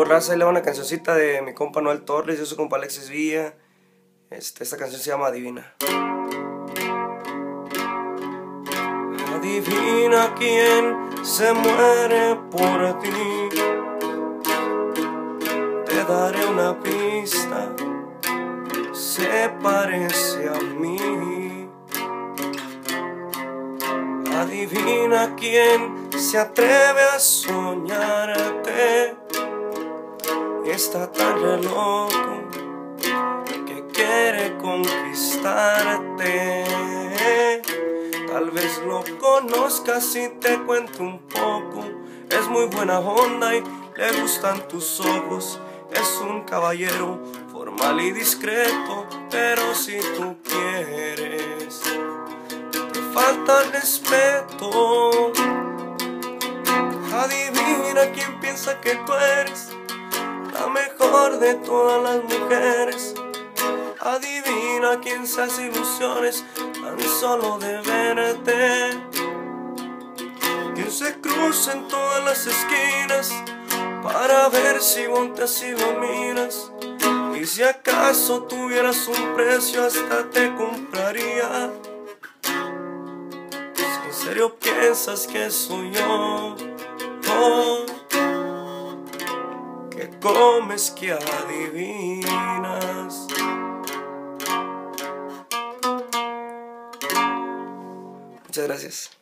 huevo, raza, le una cancioncita de mi compa Noel Torres, yo soy compa Alexis Villa. Este, esta canción se llama Adivina. Adivina quién se muere por ti. Te daré una pista, se parece a mí. Adivina quién se atreve a soñarte. Está tan re loco que quiere conquistarte. Tal vez lo conozcas y te cuento un poco. Es muy buena onda y le gustan tus ojos. Es un caballero formal y discreto, pero si tú quieres, te falta respeto. Adivina quién piensa que tú eres de todas las mujeres. Adivina quién se hace ilusiones tan solo de verte. Quien se cruza en todas las esquinas para ver si volteas y lo miras. Y si acaso tuvieras un precio hasta te compraría. Si en serio piensas que soy yo, oh, comes que adivinas. Muchas gracias.